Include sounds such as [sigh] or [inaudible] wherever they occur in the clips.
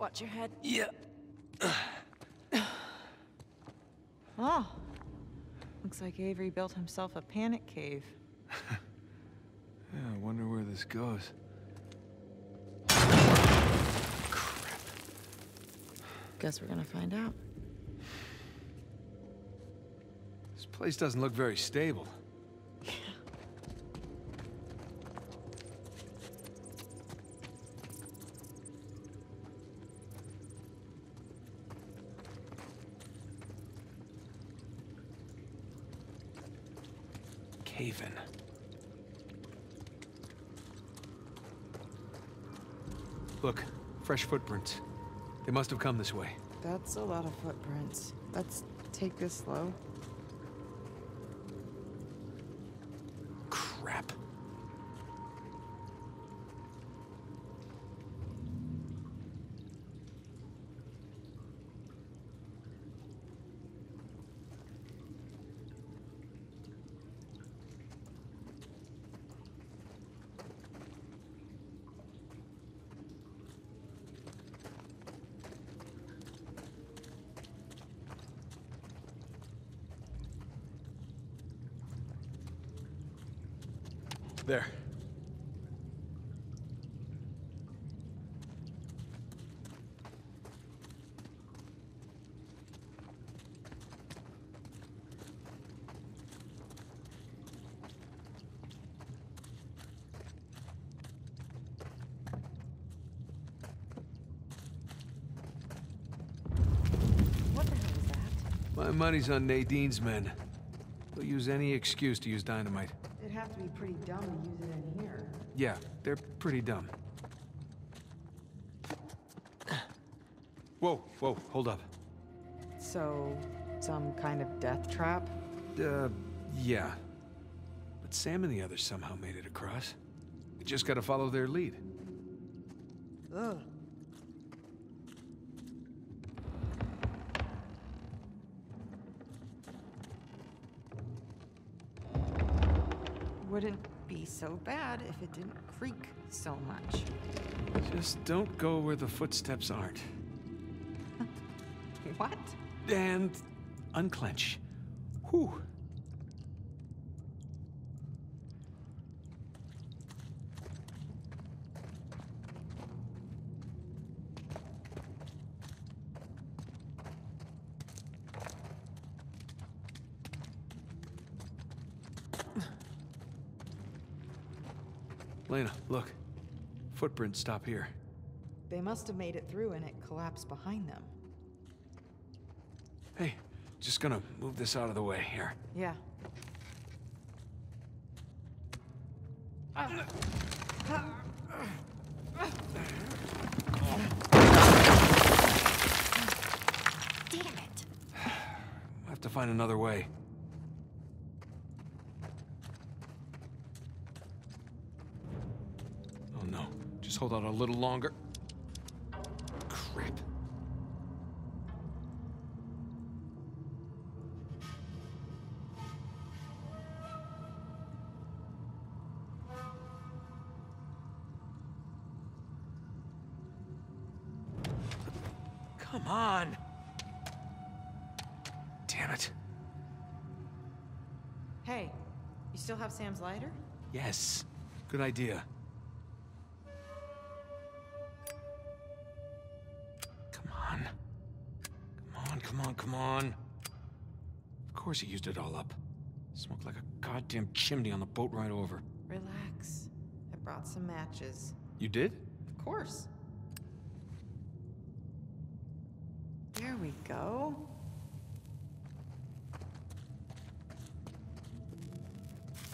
Watch your head. Yeah. [sighs] Oh. Looks like Avery built himself a panic cave. [laughs] Yeah, I wonder where this goes. Guess we're gonna find out. This place doesn't look very stable. Cave-in. Look, fresh footprints. They must have come this way. That's a lot of footprints. Let's take this slow. Crap. There. What the hell is that? My money's on Nadine's men. They'll use any excuse to use dynamite. It'd have to be pretty dumb to use it in here. Yeah, they're pretty dumb. Whoa, whoa, hold up. So, some kind of death trap? Uh, yeah. But Sam and the others somehow made it across. We just gotta follow their lead. Ugh. Wouldn't be so bad if it didn't creak so much. Just don't go where the footsteps aren't. [laughs] What? And unclench. Whew. Lena, look. Footprints stop here. They must have made it through and it collapsed behind them. Hey, just gonna move this out of the way here. Yeah. Damn it! I have to find another way. Hold out a little longer. Crap. Come on! Damn it. Hey, you still have Sam's lighter? Yes. Good idea. Course he used it all up. Smoked like a goddamn chimney on the boat ride over. Relax. I brought some matches. You did? Of course. There we go.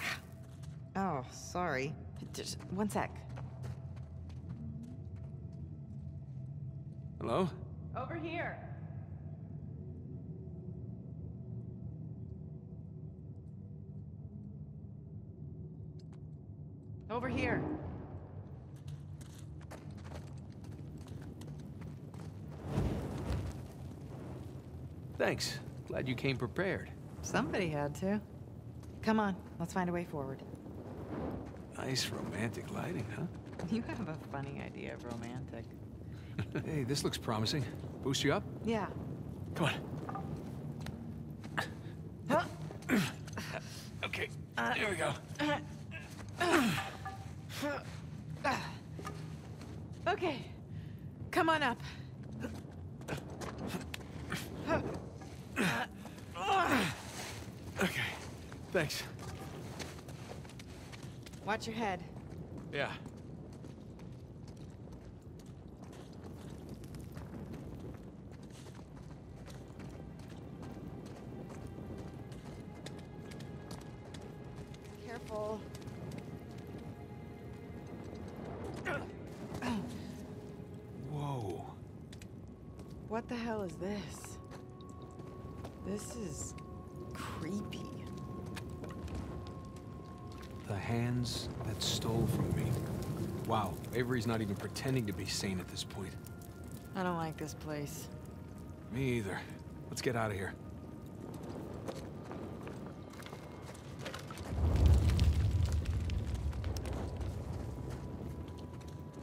Ah. Oh, sorry. Just one sec. Hello? Over here. Over here. Thanks. Glad you came prepared. Somebody had to. Come on, let's find a way forward. Nice romantic lighting, huh? [laughs] You have a funny idea of romantic. [laughs] hey, this looks promising. Boost you up? Yeah. Come on. [coughs] Okay, uh, there we go. Uh, uh, Okay. Come on up. Okay, thanks. Watch your head. Yeah. Is this? This is creepy. The hands that stole from me. Wow, Avery's not even pretending to be sane at this point. I don't like this place. Me either. Let's get out of here.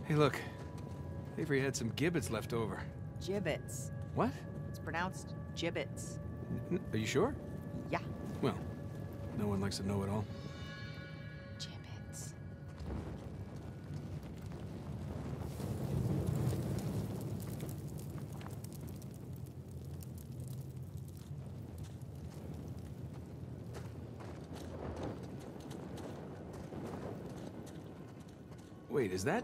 Hey, look. Avery had some gibbets left over. Gibbets. What? It's pronounced gibbets. N- Are you sure? Yeah. Well, no one likes to know it all. Gibbets. Wait, is that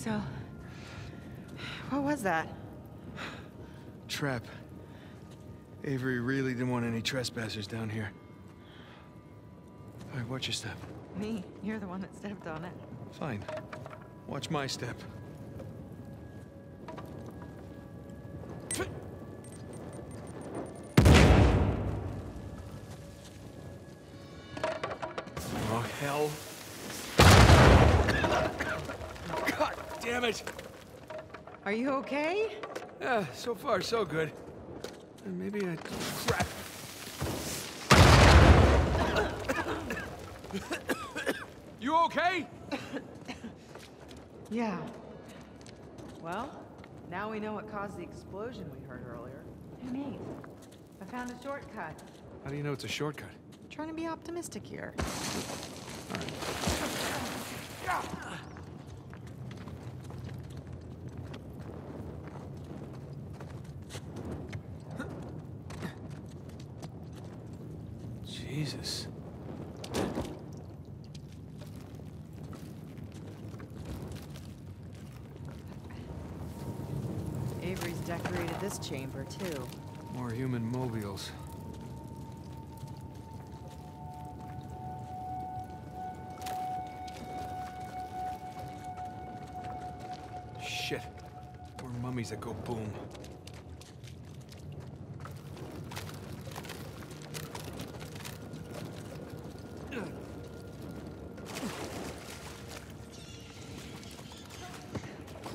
so. What was that? Trap. Avery really didn't want any trespassers down here. All right, watch your step. Me. You're the one that stepped on it. Fine. Watch my step. Oh, hell. Damn it! Are you okay? Yeah, so far so good. And maybe I... Crap. you okay? [coughs] Yeah. Well, now we know what caused the explosion we heard earlier. Hey, Nate. I found a shortcut. How do you know it's a shortcut? Trying to be optimistic here. Jesus. Avery's decorated this chamber, too. More human mobiles. Shit. More mummies that go boom.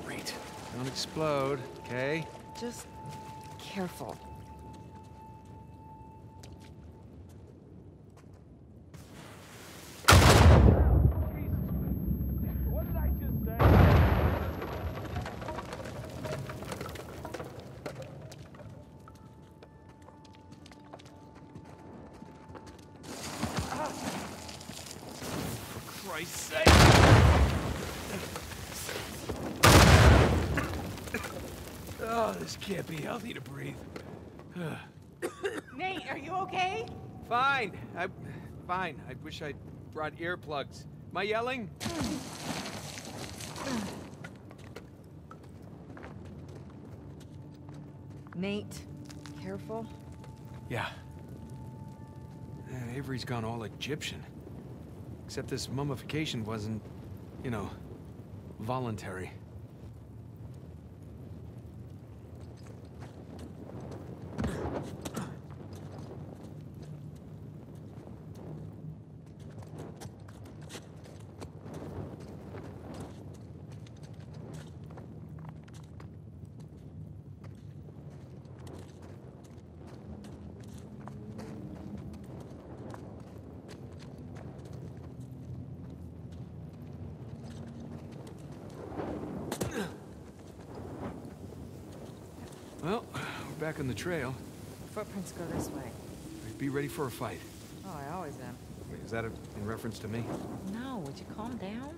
Great. Don't explode, okay? Just careful. What did I just say? For Christ's sake! Oh, this can't be healthy to breathe. [coughs] Nate, are you okay? Fine. I, fine. I wish I'd brought earplugs. Am I yelling? Nate, careful. Yeah. Man, Avery's gone all Egyptian. Except this mummification wasn't, you know, voluntary. The trail. Footprints go this way. Be ready for a fight. Oh, I always am. Wait, is that a, in reference to me? No, would you calm down?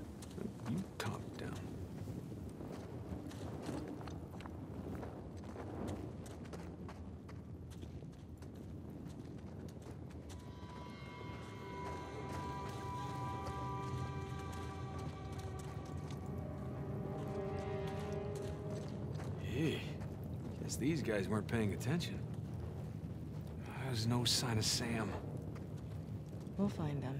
These guys weren't paying attention. There's no sign of Sam. We'll find them.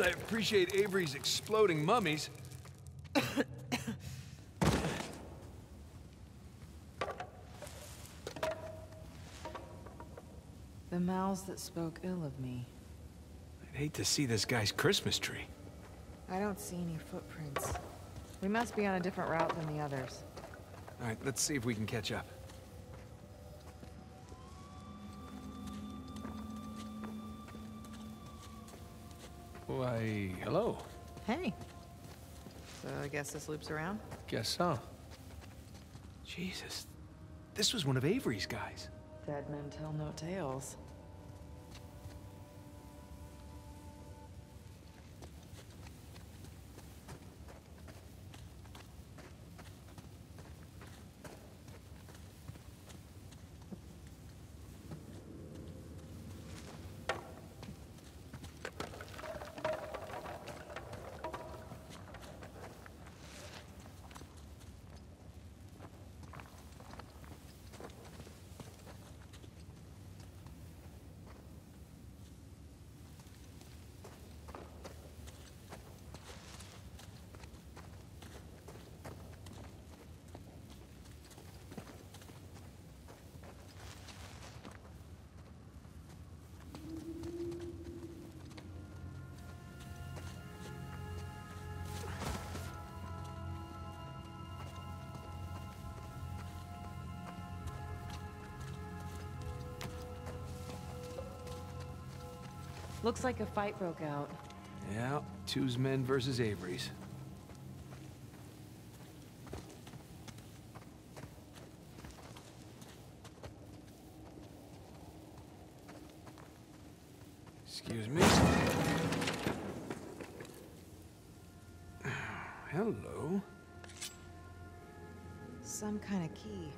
I appreciate Avery's exploding mummies, The mouths that spoke ill of me. I'd hate to see this guy's Christmas tree. I don't see any footprints. We must be on a different route than the others. All right, let's see if we can catch up. Why, hello. Hey. So I guess this loops around? Guess so. Jesus, this was one of Avery's guys. Dead men tell no tales. Looks like a fight broke out. Yeah, Tew's men versus Avery's. Excuse me. [sighs] Hello. Some kind of key.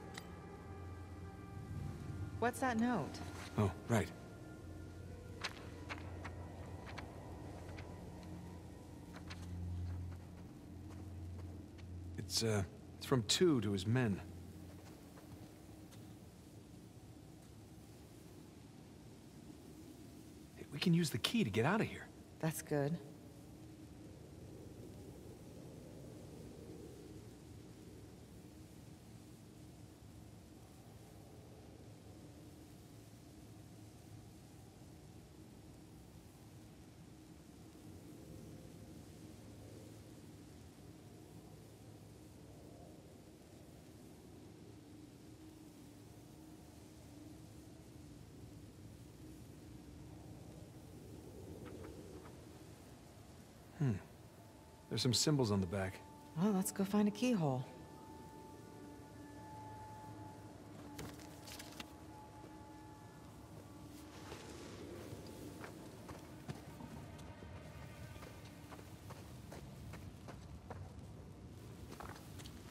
What's that note? Oh, right. It's, uh, it's from Tew to his men. We can use the key to get out of here. That's good. Hmm. There's some symbols on the back. Well, let's go find a keyhole.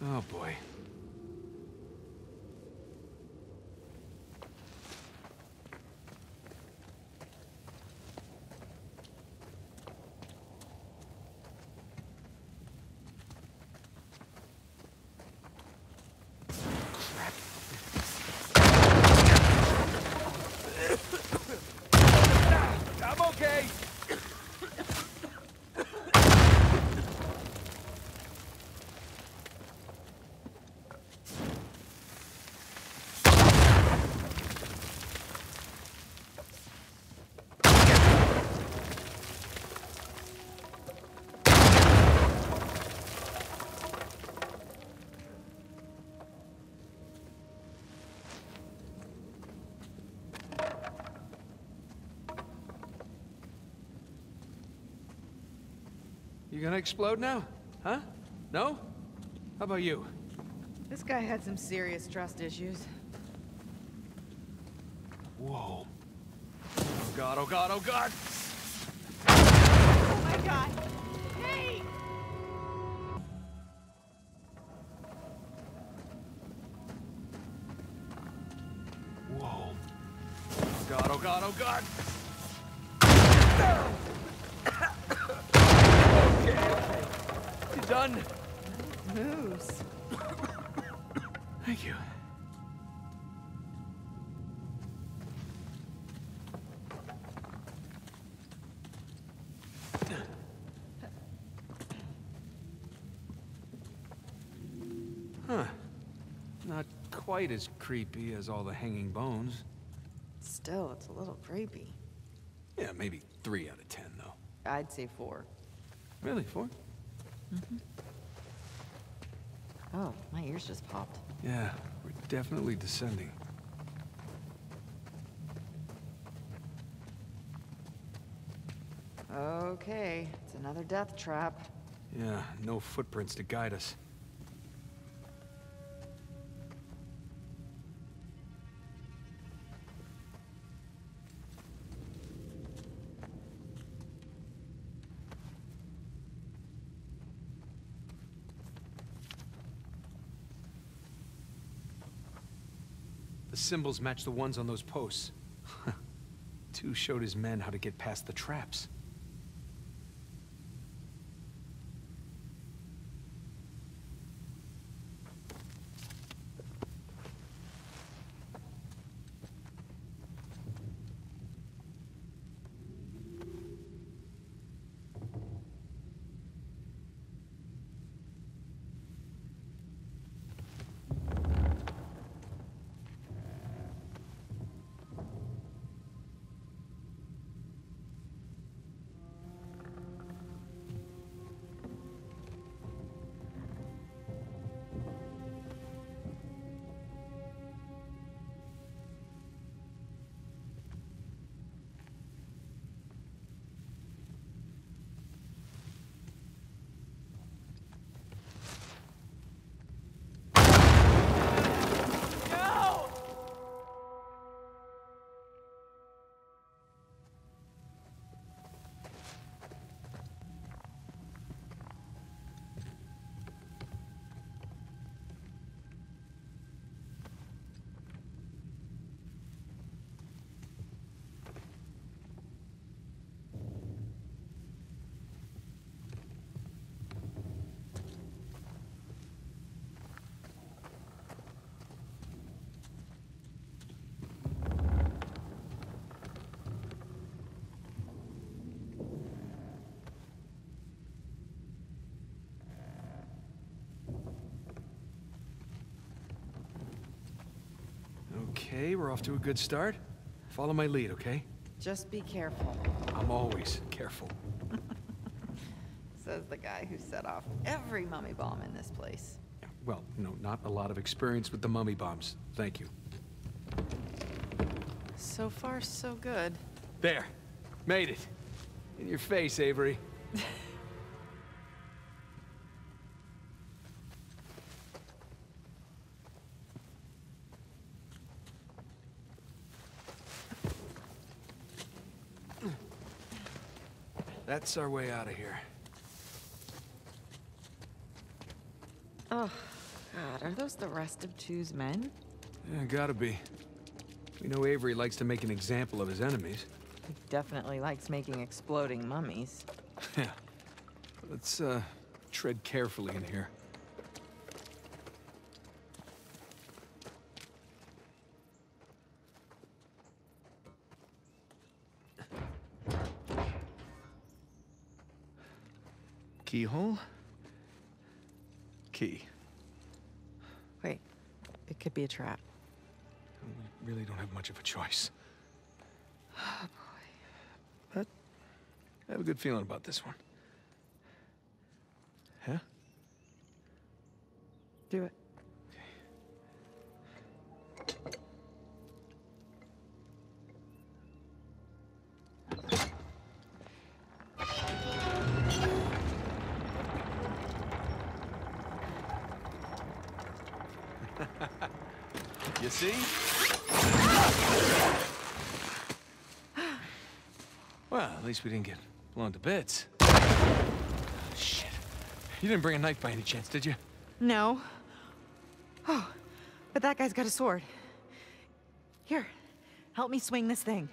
Oh boy. Crap. I'm okay. You gonna explode now? Huh? No? How about you? This guy had some serious trust issues. Whoa. Oh god, oh god, oh god! Oh my god! Hey! Whoa. Oh god, oh god, oh god! okay, okay. You? Moose. Thank you. Huh. Not quite as creepy as all the hanging bones. Still, it's a little creepy. Yeah, maybe three out of ten, though. I'd say four. Really, four? Mm-hmm. Oh, my ears just popped. Yeah, we're definitely descending. Okay, it's another death trap. Yeah, no footprints to guide us. The symbols match the ones on those posts. [laughs] Tew showed his men how to get past the traps. Okay, we're off to a good start. Follow my lead, okay? Just be careful, I'm always careful. [laughs] says the guy who set off every mummy bomb in this place. Well, no, not a lot of experience with the mummy bombs. Thank you. So far, so good. There. Made it. In your face, Avery. [laughs] That's our way out of here. Oh, God, are those the rest of Tew's men? Yeah, gotta be. We know Avery likes to make an example of his enemies. He definitely likes making exploding mummies. [laughs] Yeah. Let's, uh, tread carefully in here. Keyhole? Key. Wait, it could be a trap. We really don't have much of a choice. Oh, boy. But I have a good feeling about this one. Huh? Do it. See? Well, at least we didn't get blown to bits. Ah, shit. You didn't bring a knife by any chance, did you? No. Oh, but that guy's got a sword. Here, help me swing this thing.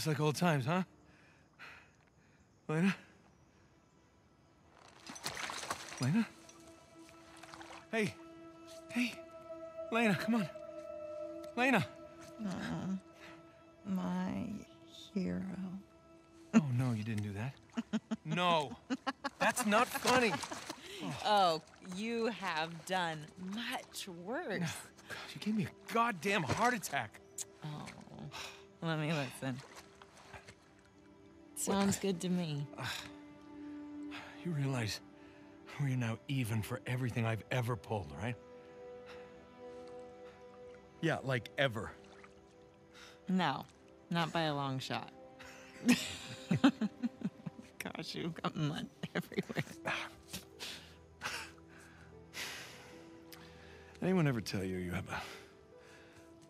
Just like old times, huh? Lena? Lena? Hey. Hey. Lena, come on. Lena. My hero. Oh, no, you didn't do that. No. That's not funny. [laughs] Oh, you have done much worse. God, you gave me a goddamn heart attack. Oh, let me listen. Sounds good to me. [sighs] You realize we're now even for everything I've ever pulled, right? Yeah, like ever. No, not by a long shot. [laughs] Gosh, you've got mud everywhere. [sighs] Anyone ever tell you you have a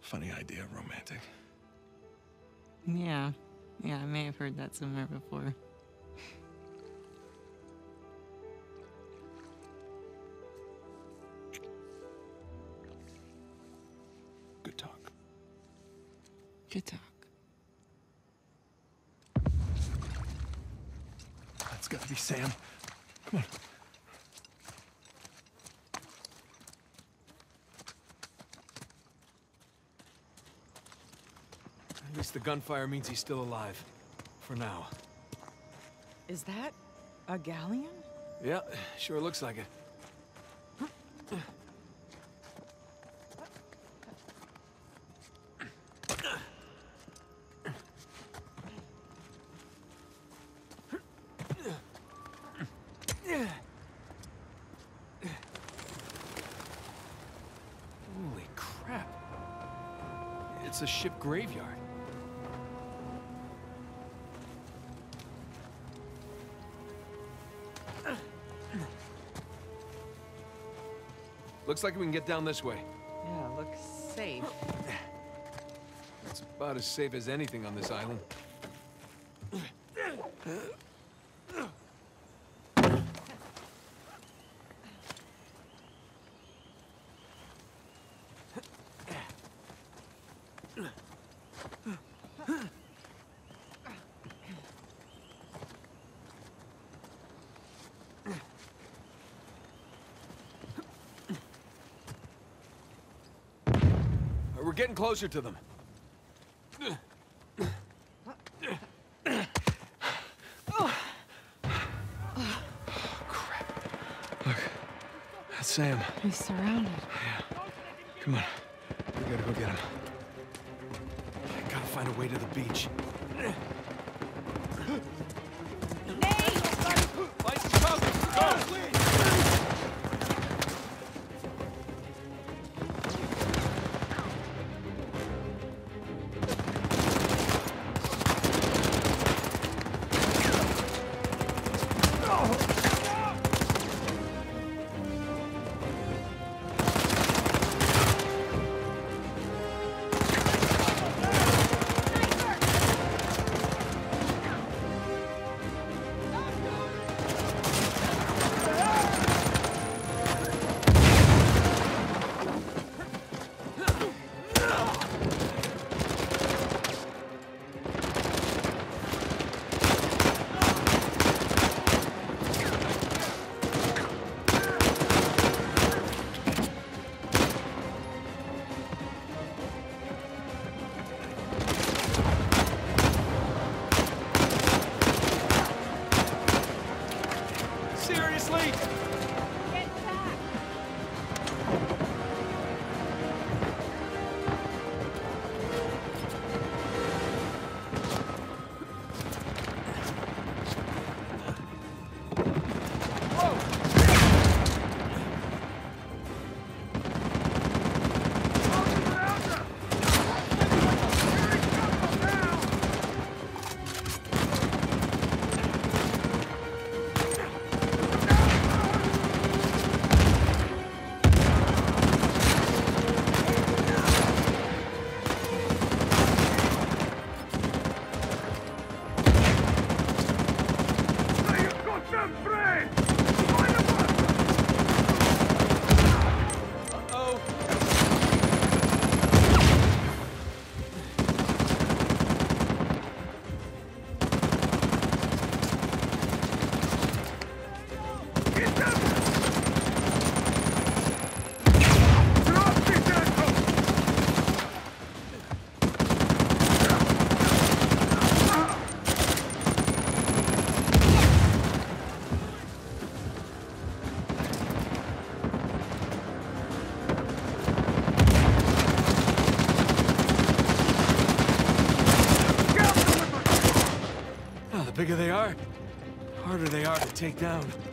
funny idea of romantic? Yeah, yeah, I may have heard that somewhere before. The gunfire means he's still alive. For now. Is that a galleon? Yeah, sure looks like it. Holy crap. It's a ship graveyard. Looks like we can get down this way. Yeah, looks safe. It's about as safe as anything on this island. We're getting closer to them. Crap. Look, that's Sam. He's surrounded. Yeah. Come on. We gotta go get him. I Gotta find a way to the beach. Take down.